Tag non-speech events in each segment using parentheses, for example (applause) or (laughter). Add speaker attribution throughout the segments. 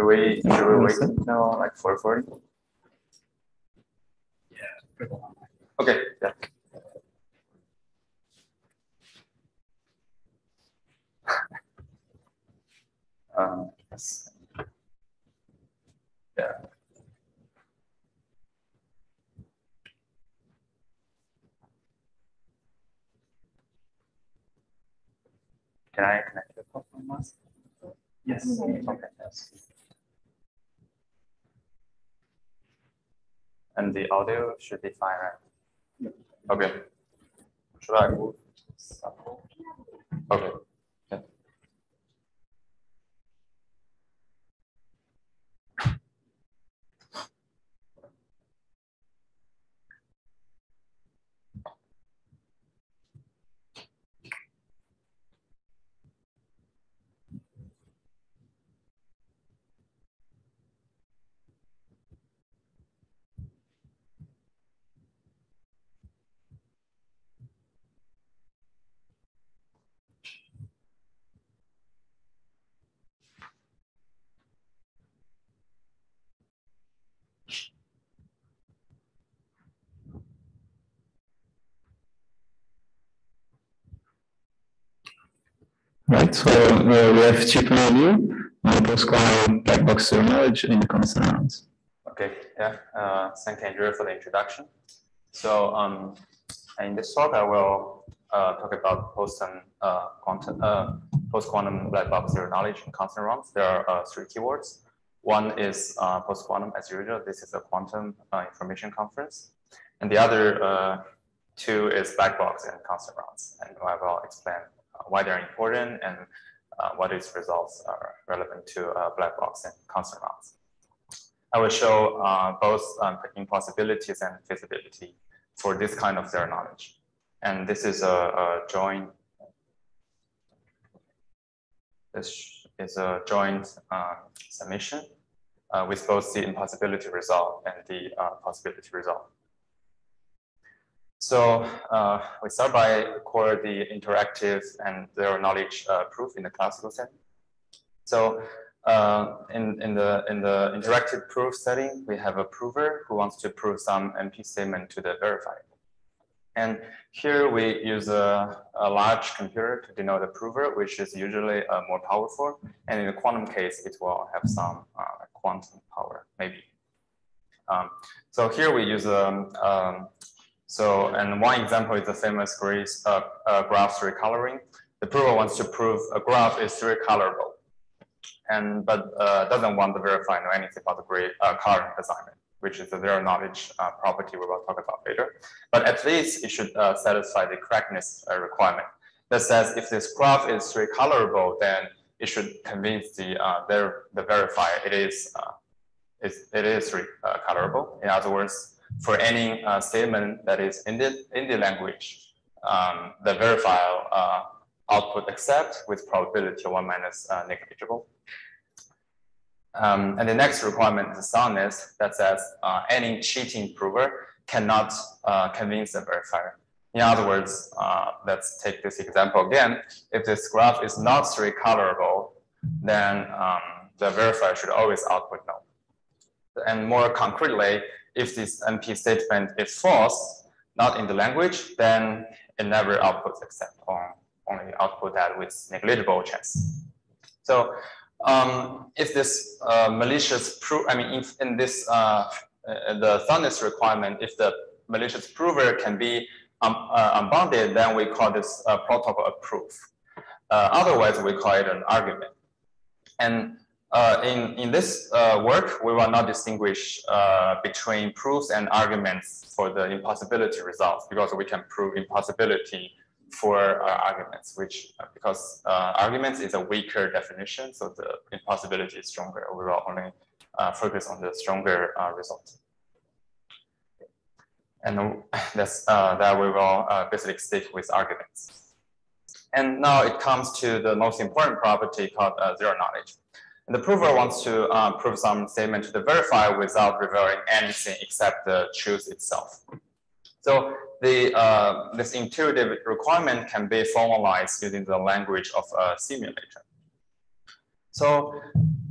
Speaker 1: Should we, should we wait until like four forty?
Speaker 2: Yeah.
Speaker 1: Okay, yeah. (laughs) Um. Yeah. Can I connect the phone?
Speaker 2: Yes.
Speaker 1: Okay, yes. And the audio should be fine, right? Okay. Should I move? Okay.
Speaker 3: Right, so uh, we have Qipeng Liu, uh, post-quantum black box zero knowledge in constant rounds.
Speaker 1: Okay, yeah. Uh, thank Andrew, for the introduction. So, um, in this talk, I will uh, talk about post uh, quantum, uh, post-quantum black box zero knowledge in constant rounds. There are uh, three keywords. One is uh, post-quantum, as usual. This is a quantum uh, information conference, and the other two is black box and constant rounds. And I will explain why they're important and uh, what its results are relevant to uh, black box and constant rounds. I will show uh, both um, impossibilities and feasibility for this kind of zero knowledge. And this is a, a joint, this is a joint uh, submission uh, with both the impossibility result and the uh, possibility result. So uh, we start by record the interactive and zero knowledge uh, proof in the classical setting. So uh, in, in, the, in the interactive proof setting, we have a prover who wants to prove some NP statement to the verifier. And here we use a, a large computer to denote the prover, which is usually uh, more powerful. And in the quantum case, it will have some uh, quantum power, maybe. Um, so here we use a, um, um, so, and one example is the famous Grace, uh, uh, graph three coloring. The prover wants to prove a graph is three colorable, and but uh, doesn't want to verify know anything about the gray uh, assignment, which is a zero knowledge uh, property we will talk about later. But at least it should uh, satisfy the correctness uh, requirement that says if this graph is three colorable, then it should convince the the verifier it is it is three colorable. In other words, for any uh, statement that is in the in the language, um, the verifier uh, output accept with probability one minus uh, negligible. Um, and the next requirement is soundness that says uh, any cheating prover cannot uh, convince the verifier. In other words, uh, let's take this example again. If this graph is not three colorable, then um, the verifier should always output no. And more concretely, if this NP statement is false, not in the language, then it never outputs except on only output that with negligible chance. So um, if this uh, malicious proof, I mean, if in this, uh, uh, the soundness requirement, if the malicious prover can be um, uh, unbounded, then we call this uh, protocol a proof. Uh, otherwise, we call it an argument. And uh, in, in this uh, work, we will not distinguish uh, between proofs and arguments for the impossibility results because we can prove impossibility for uh, arguments, which uh, because uh, arguments is a weaker definition, so the impossibility is stronger. We will only focus on the stronger result. And (laughs) that's that we will basically stick with arguments. And now it comes to the most important property called zero knowledge. And the prover wants to uh, prove some statement to the verifier without revealing anything except the truth itself. So the, uh, this intuitive requirement can be formalized using the language of a simulator. So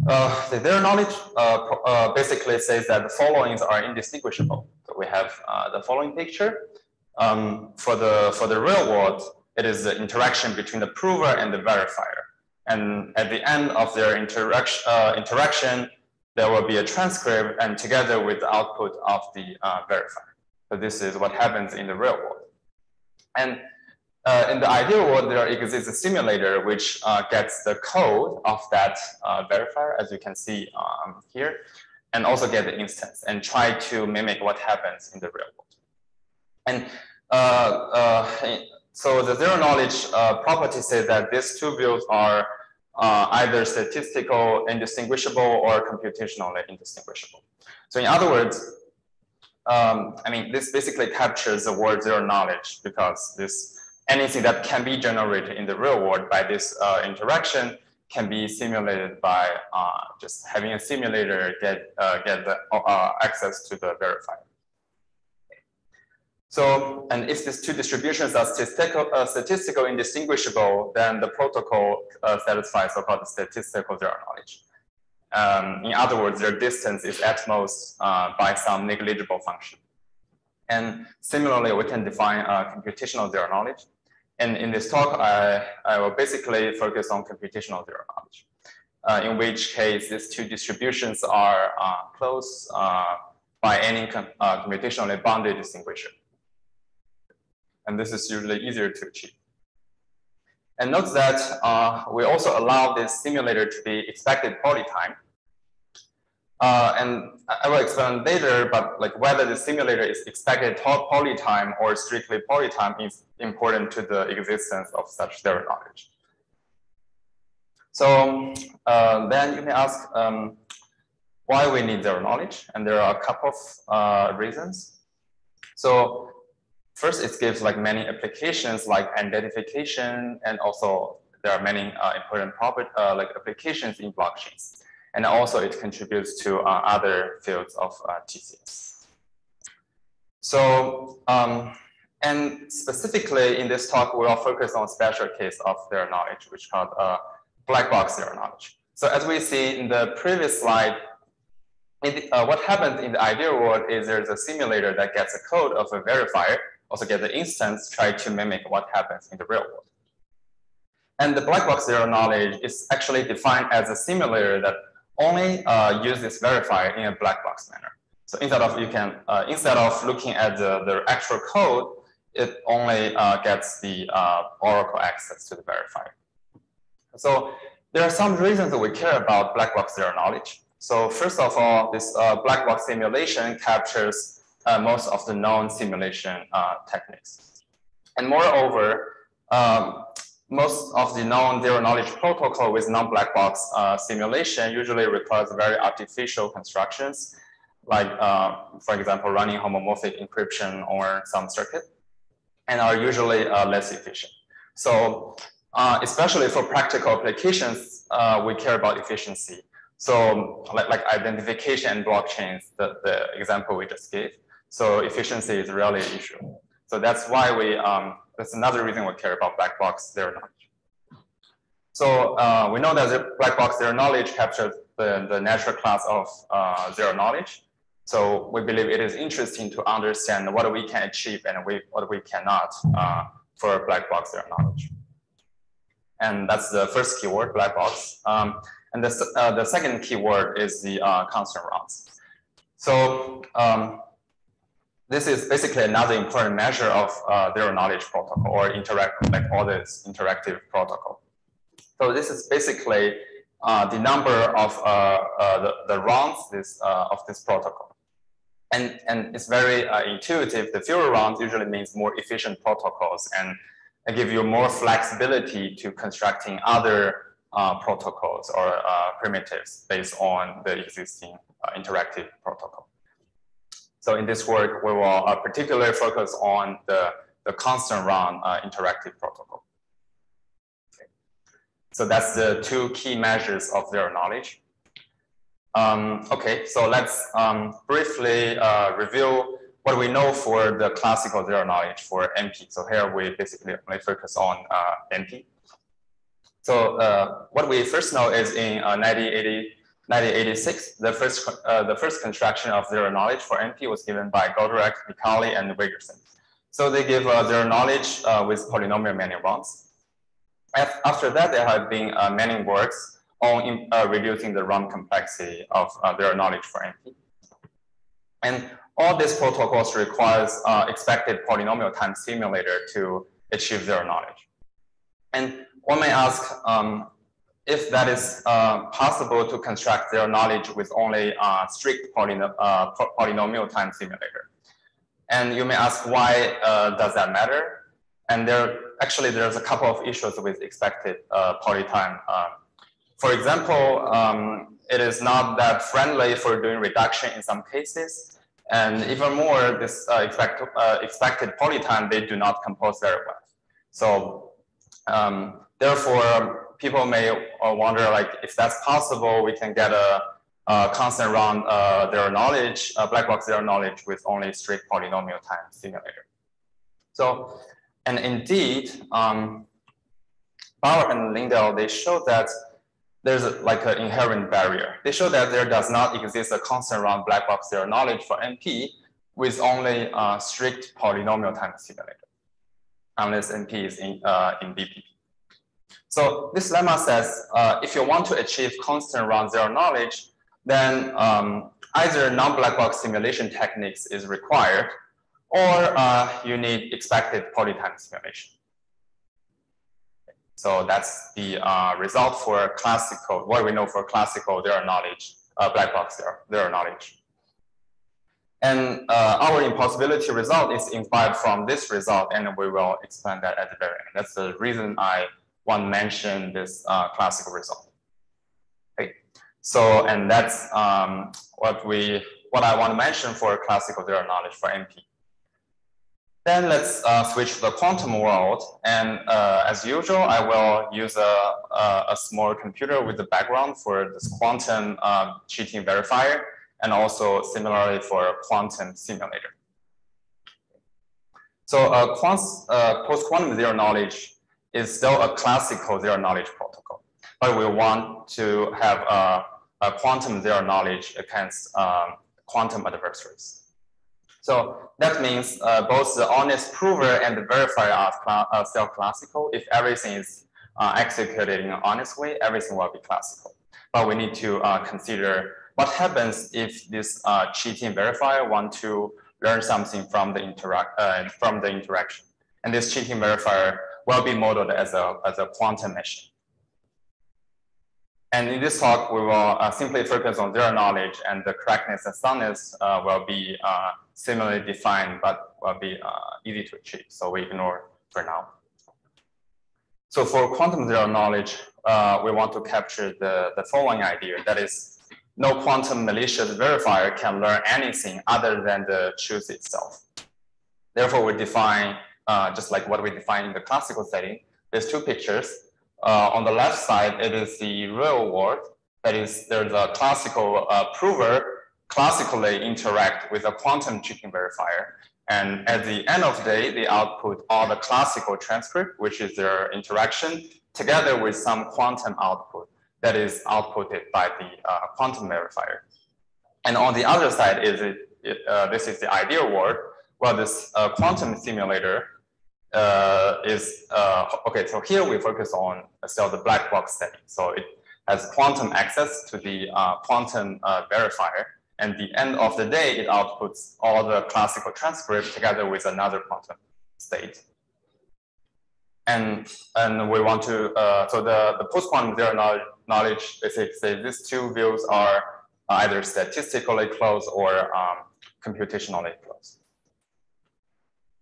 Speaker 1: Uh, the zero knowledge uh, uh, basically says that the followings are indistinguishable. So we have uh, the following picture. Um, for the for the real world, it is the interaction between the prover and the verifier. And at the end of their interaction, uh, interaction, there will be a transcript and together with the output of the uh, verifier. So this is what happens in the real world. And uh, in the ideal world, there exists a simulator which uh, gets the code of that uh, verifier, as you can see um, here, and also get the instance and try to mimic what happens in the real world. And uh, uh, so the zero knowledge uh, property says that these two views are either statistical indistinguishable or computationally indistinguishable. So in other words, um, I mean, this basically captures the word zero knowledge because this anything that can be generated in the real world by this uh, interaction can be simulated by uh, just having a simulator get uh, get the, uh, access to the verifier. So, and if these two distributions are statistical, uh, statistical indistinguishable, then the protocol uh, satisfies so-called statistical zero knowledge. Um, in other words, their distance is at most uh, by some negligible function. And similarly, we can define uh, computational zero knowledge. And in this talk, I, I will basically focus on computational zero knowledge, uh, in which case these two distributions are uh, close by any com computationally bounded distinguisher. And this is usually easier to achieve. And note that uh, we also allow this simulator to be expected polytime. Uh, and I will explain later, but like whether the simulator is expected polytime or strictly polytime is important to the existence of such zero knowledge. So uh, then you may ask um, why we need zero knowledge, and there are a couple of uh, reasons. So First, it gives like many applications like identification, and also there are many uh, important property uh, like applications in blockchains. And also it contributes to uh, other fields of uh, TCS. So, um, and specifically in this talk, we will focus on a special case of zero knowledge, which is called uh, black box zero knowledge. So as we see in the previous slide, uh, what happens in the ideal world is there's a simulator that gets a code of a verifier also get the instance, try to mimic what happens in the real world. And the black box zero knowledge is actually defined as a simulator that only uh, uses verifier in a black box manner. So instead of you can uh, instead of looking at the, the actual code, it only uh, gets the uh, Oracle access to the verifier. So there are some reasons that we care about black box zero knowledge. So first of all, this uh, black box simulation captures uh, most of the known simulation uh, techniques. And moreover, um, most of the known zero knowledge protocol with non-black box uh, simulation usually requires very artificial constructions, like, uh, for example, running homomorphic encryption or some circuit, and are usually uh, less efficient. So uh, especially for practical applications, we care about efficiency. So like, like identification and blockchains, the, the example we just gave. So efficiency is really an issue. So that's why we, um, that's another reason we care about black box zero knowledge. So uh, we know that the black box zero knowledge captures the, the natural class of uh, zero knowledge. So we believe it is interesting to understand what we can achieve and we, what we cannot uh, for black box zero knowledge. And that's the first keyword, black box. Um, and the, uh, the second keyword is the uh, constant rounds. So um, this is basically another important measure of uh, zero knowledge protocol or interact like all this interactive protocol. So this is basically uh, the number of uh, uh the, the rounds this, uh, of this protocol. And, and it's very uh, intuitive. The fewer rounds usually means more efficient protocols and give you more flexibility to constructing other protocols or primitives based on the existing interactive protocol. So in this work, we will uh, particularly focus on the, the constant round uh, interactive protocol. Okay. So that's the two key measures of zero knowledge. Um, okay, so let's um, briefly uh, review what we know for the classical zero knowledge for NP. So here we basically only focus on uh. So uh, what we first know is in 1980, 1986, the first, uh, the first construction of zero knowledge for NP was given by Goldreich, Micali, and Wigderson. So they give uh, zero knowledge uh, with polynomial Manning rounds. After that, there have been uh, many works on uh, reducing the round complexity of uh, zero knowledge for NP. And all these protocols requires uh, expected polynomial time simulator to achieve zero knowledge. And one may ask, um, if that is uh, possible to construct their knowledge with only uh, strict polynom uh, polynomial time simulator. And you may ask why uh, does that matter? And there actually there's a couple of issues with expected uh, polytime. Uh, for example, um, it is not that friendly for doing reduction in some cases. And even more, this expect, expected poly time, they do not compose very well. So um, therefore, people may uh, wonder like if that's possible, we can get a, a constant round uh, zero knowledge, a black box zero knowledge with only strict polynomial time simulator. So, and indeed, um, Barak and Lindell, they show that there's a, like an inherent barrier. They show that there does not exist a constant round black box zero knowledge for NP with only uh, strict polynomial time simulator, unless NP is in, uh, in BPP. So this lemma says, uh, if you want to achieve constant round zero knowledge, then um, either non-black box simulation techniques is required, or uh, you need expected polytime simulation. So that's the uh, result for classical, what we know for classical zero knowledge, uh, black box zero, zero knowledge. And uh, our impossibility result is inspired from this result, and we will explain that at the very end. That's the reason I one mention this uh, classical result. Okay. So, and that's um, what we, what I want to mention for classical zero knowledge for NP. Then let's uh, switch to the quantum world. And uh, as usual, I will use a, a, a, small computer with the background for this quantum uh, cheating verifier, and also similarly for quantum simulator. So uh, uh, post-quantum zero knowledge is still a classical zero knowledge protocol, but we want to have a, a quantum zero knowledge against um, quantum adversaries. So that means uh, both the honest prover and the verifier are, uh, still classical. If everything is uh, executed in an honest way, everything will be classical. But we need to uh, consider what happens if this uh, cheating verifier want to learn something from the uh, from the interaction, and this cheating verifier will be modeled as a, as a quantum machine. And in this talk, we will uh, simply focus on zero knowledge and the correctness and soundness uh, will be uh, similarly defined, but will be uh, easy to achieve. So we ignore for now. So for quantum zero knowledge, uh, we want to capture the, the following idea. That is, no quantum malicious verifier can learn anything other than the truth itself. Therefore, we define uh, just like what we define in the classical setting. There's two pictures. Uh, on the left side, it is the real world. That is, there's a classical uh, prover classically interact with a quantum cheating verifier. And at the end of the day, they output all the classical transcript, which is their interaction, together with some quantum output that is outputted by the uh, quantum verifier. And on the other side is it, it uh, this is the ideal world, well, this uh, quantum simulator is, uh, okay, so here we focus on still the black box setting. So it has quantum access to the uh, quantum uh, verifier. And the end of the day, it outputs all the classical transcript together with another quantum state. And, and we want to, uh, so the, the post-quantum zero knowledge, knowledge basically say these two views are either statistically close or um, computationally close.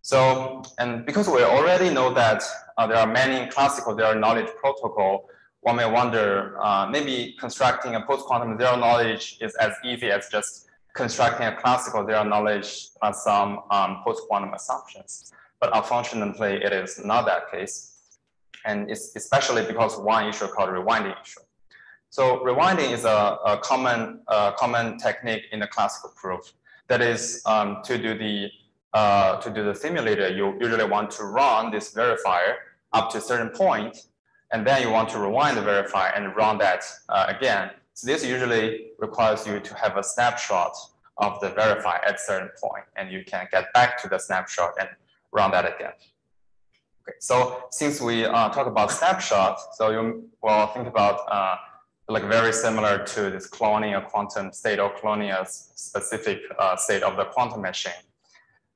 Speaker 1: So, and because we already know that uh, there are many classical zero knowledge protocol, one may wonder, uh, maybe constructing a post-quantum zero knowledge is as easy as just constructing a classical zero knowledge plus some um, post-quantum assumptions. But unfortunately, it is not that case. And it's especially because one issue called rewinding issue. So rewinding is a, a common, uh, common technique in the classical proof. That is um, to do the uh, to do the simulator, you usually want to run this verifier up to a certain point, and then you want to rewind the verifier and run that uh, again. So this usually requires you to have a snapshot of the verifier at a certain point, and you can get back to the snapshot and run that again. Okay, so since we uh, talk about snapshot, so you will think about uh, like very similar to this cloning a quantum state or cloning a specific uh, state of the quantum machine.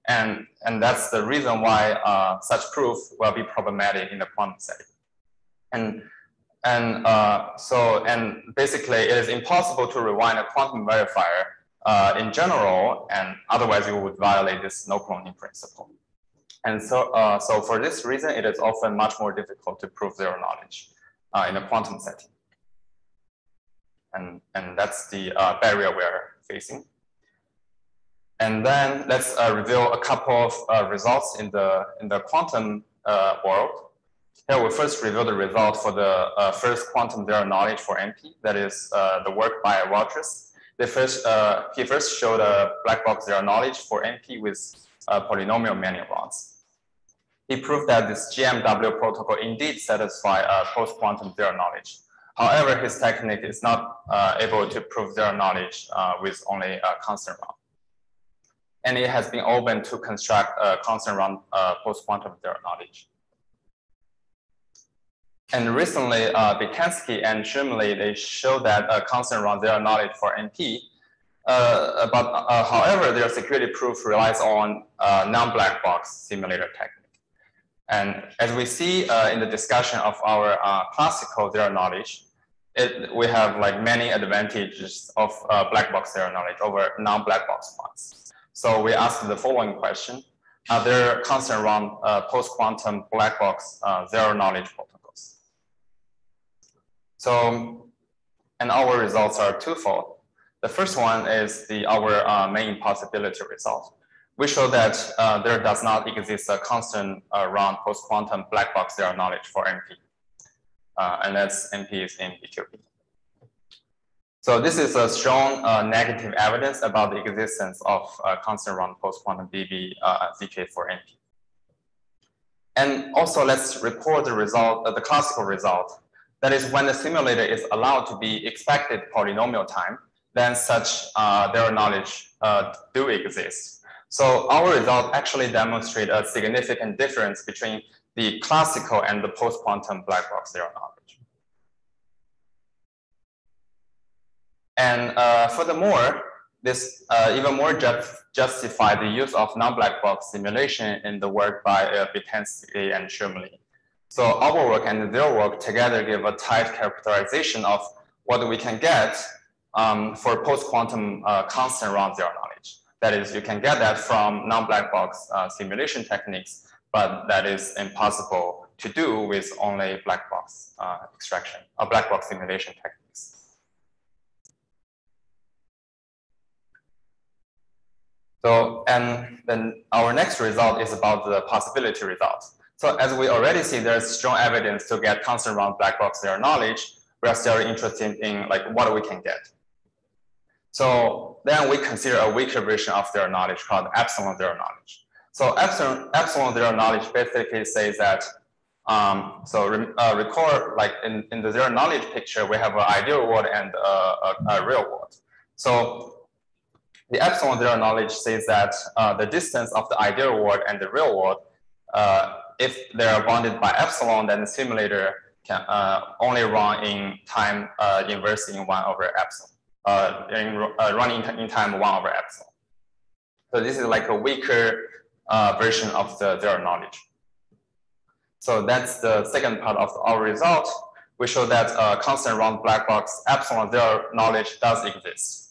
Speaker 1: And, and that's the reason why uh, such proof will be problematic in the quantum setting. And, and uh, so, and basically it is impossible to rewind a quantum verifier uh, in general, and otherwise you would violate this no cloning principle. And so, uh, so for this reason, it is often much more difficult to prove zero knowledge uh, in a quantum setting. And, and that's the uh, barrier we're facing. And then let's uh, reveal a couple of uh, results in the, in the quantum uh, world. Here we first reveal the result for the first quantum zero knowledge for NP, that is the work by Watrous. They first, he first showed a black box zero knowledge for NP with polynomial many-rounds he proved that this GMW protocol indeed satisfies uh, post-quantum zero knowledge. However, his technique is not uh, able to prove zero knowledge uh, with only a constant round. And it has been open to construct a constant round uh, post-quantum zero knowledge. And recently, uh, and Shmueli, they showed that a constant round zero knowledge for NP uh, but uh, however, their security proof relies on uh, non-black box simulator technique. And as we see uh, in the discussion of our uh, classical zero knowledge, it, we have like many advantages of black box zero knowledge over non-black box ones. So we asked the following question. Are there constant around uh, post-quantum black box uh, zero knowledge protocols? So, and our results are twofold. The first one is the our uh, main possibility result we show that uh, there does not exist a constant uh, round post-quantum black box zero knowledge for NP, uh, that's NP is in BQP. So this is a strong uh, negative evidence about the existence of uh, constant round post-quantum BB uh, ZK for NP. And also let's record the result, uh, the classical result. That is when the simulator is allowed to be expected polynomial time, then such uh, zero knowledge uh, do exist. So our result actually demonstrate a significant difference between the classical and the post-quantum black box zero knowledge. And uh, furthermore, this uh, even more just justify the use of non-black box simulation in the work by uh, Bitansky and Shmueli. So our work and their work together give a tight characterization of what we can get um, for post-quantum uh, constant round zero knowledge. That is, you can get that from non-black box uh, simulation techniques, but that is impossible to do with only black box uh, extraction or black box simulation techniques. So, and then our next result is about the possibility result. So as we already see, there's strong evidence to get constant round black box zero knowledge. We are still interested in like what we can get. So then we consider a weaker version of zero knowledge called epsilon zero knowledge. So epsilon, epsilon zero knowledge basically says that, um, so re, uh, record like in, in the zero knowledge picture, we have an ideal world and a, a, a real world. So the epsilon zero knowledge says that uh, the distance of the ideal world and the real world, uh, if they are bounded by epsilon, then the simulator can uh, only run in time uh, inverse in one over epsilon uh, in, uh, running in time one over epsilon. So this is like a weaker version of the zero knowledge. So that's the second part of our result. We show that constant round black box epsilon zero knowledge does exist.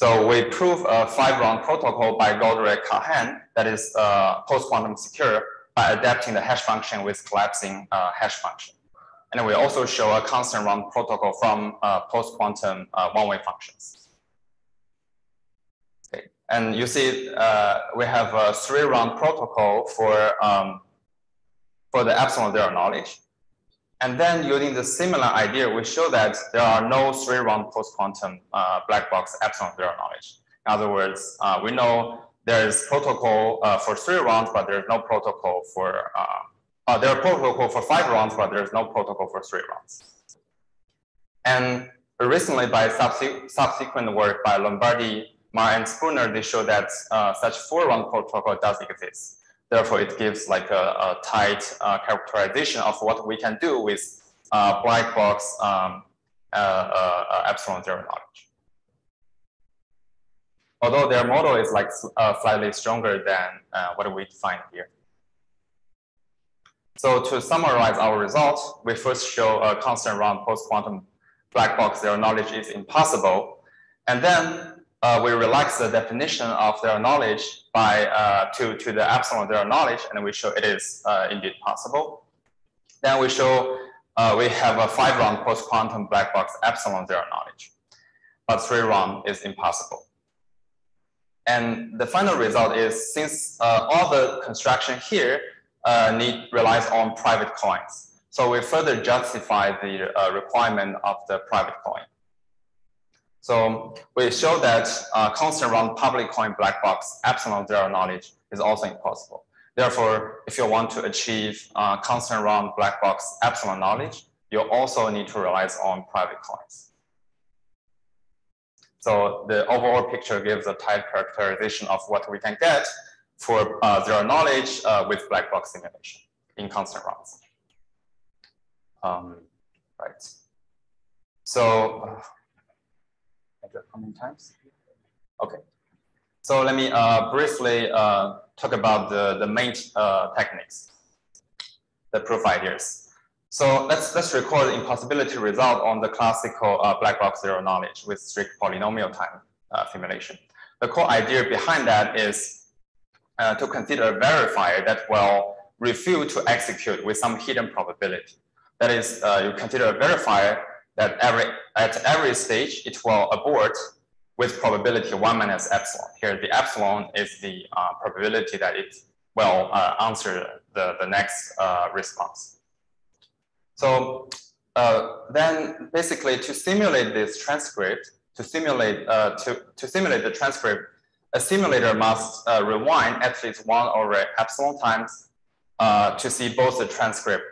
Speaker 1: So we prove a five round protocol by Goldreich Kahan that is uh, post quantum secure by adapting the hash function with collapsing uh, hash function. And we also show a constant round protocol from uh, post-quantum uh, one-way functions. Okay. And you see uh, we have a three-round protocol for, um, for the epsilon zero knowledge. And then using the similar idea, we show that there are no three-round post-quantum uh, black box epsilon zero knowledge. In other words, uh, we know there is protocol uh, for three rounds, but there's no protocol for uh, there are protocol for five rounds, but there's no protocol for three rounds. And recently, by subse- subsequent work by Lombardi, Ma, and Spooner, they show that uh, such four-round protocol does exist. Therefore, it gives like a, a tight uh, characterization of what we can do with uh, black box um, uh, uh, uh, epsilon zero knowledge. Although their model is like slightly stronger than what we define here. So to summarize our results, we first show a constant round post-quantum black box zero knowledge is impossible. And then uh, we relax the definition of zero knowledge by uh, to, to the epsilon zero knowledge, and we show it is uh, indeed possible. Then we show uh, we have a five round post-quantum black box epsilon zero knowledge, but three round is impossible. And the final result is since uh, all the construction here uh, need relies on private coins. So we further justify the requirement of the private coin. So we show that uh, constant round public coin black box epsilon zero knowledge is also impossible. Therefore, if you want to achieve uh, constant round black box epsilon knowledge, you also need to rely on private coins. So the overall picture gives a tight characterization of what we can get for uh, zero knowledge uh, with black box simulation in constant rounds. Um, right. So, uh, how many times? Okay. So let me uh, briefly uh, talk about the, the main uh, techniques, the proof ideas. So let's, let's record the impossibility result on the classical uh, black box zero knowledge with strict polynomial time uh, simulation. The core idea behind that is uh, to consider a verifier that will refuse to execute with some hidden probability. That is, you consider a verifier that every, at every stage it will abort with probability one minus epsilon. Here, the epsilon is the uh, probability that it will uh, answer the, the next response. So uh, then basically to simulate this transcript, to simulate, uh, to, to simulate the transcript, a simulator must uh, rewind at least one over epsilon times uh, to see both the transcript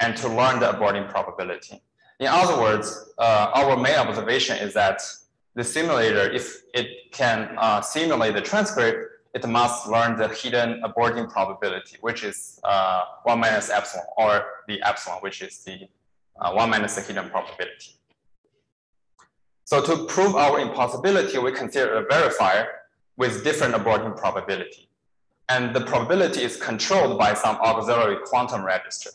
Speaker 1: and to learn the aborting probability. In other words, uh, our main observation is that the simulator, if it can uh, simulate the transcript, it must learn the hidden aborting probability, which is uh, 1 minus epsilon, or the epsilon, which is the uh, 1 minus the hidden probability. So to prove our impossibility, we consider a verifier with different aborting probability. And the probability is controlled by some auxiliary quantum register.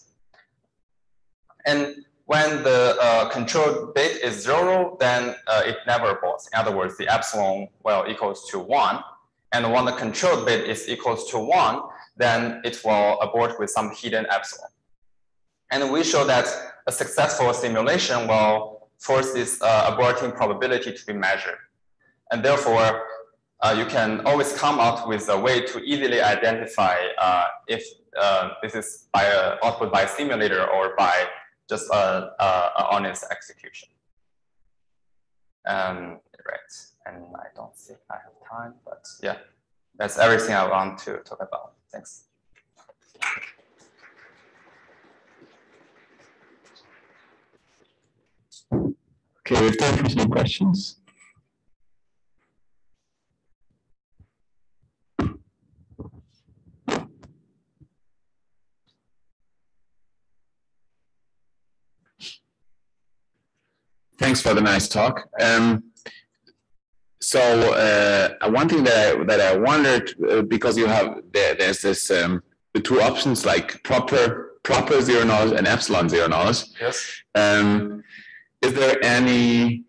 Speaker 1: And when the uh, control bit is zero, then uh, it never aborts. In other words, the epsilon well equals to one. And when the control bit is equals to one, then it will abort with some hidden epsilon. And we show that a successful simulation will force this uh, aborting probability to be measured. And therefore, uh, you can always come out with a way to easily identify uh, if uh, this is by output by simulator or by just a, a, a honest execution. Um, right, and I don't think I have time, but yeah, that's everything I want to talk about. Thanks.
Speaker 3: Okay, we have time for some questions.
Speaker 4: Thanks for the nice talk. Um, so uh, one thing that I, that I wondered uh, because you have there, there's this um, the two options like proper proper zero knowledge and epsilon zero knowledge.
Speaker 1: Yes.
Speaker 4: Um, is there any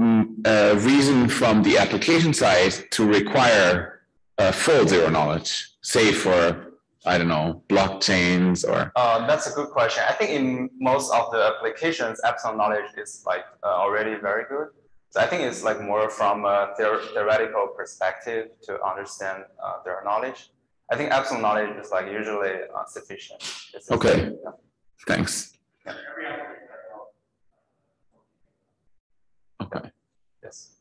Speaker 4: mm, uh, reason from the application side to require uh, full zero knowledge, say for I don't know blockchains or?
Speaker 1: Uh, that's a good question. I think in most of the applications, epsilon knowledge is like uh, already very good. So I think it's like more from a theoretical perspective to understand uh, their knowledge. I think epsilon knowledge is like usually uh, sufficient. It's
Speaker 4: okay. Yeah. Thanks.
Speaker 1: Yeah.
Speaker 4: Okay.
Speaker 1: Yes.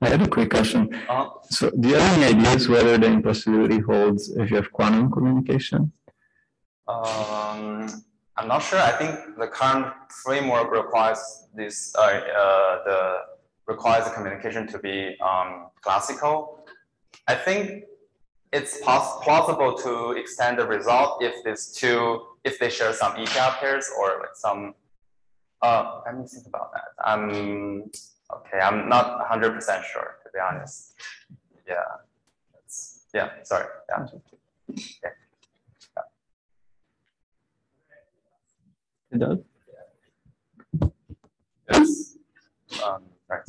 Speaker 3: I have a quick question.
Speaker 1: Uh.
Speaker 3: So, do you have any ideas whether the impossibility holds if you have quantum communication?
Speaker 1: Um, I'm not sure. I think the current framework requires this, uh, uh, the requires the communication to be um, classical. I think it's pos- plausible to extend the result if these two, if they share some EPR pairs or like some. Uh, let me think about that. Um, okay, I'm not 100% sure to be honest. Yeah. That's, yeah. Sorry. Yeah.
Speaker 3: It does.
Speaker 1: Yes. Um, right.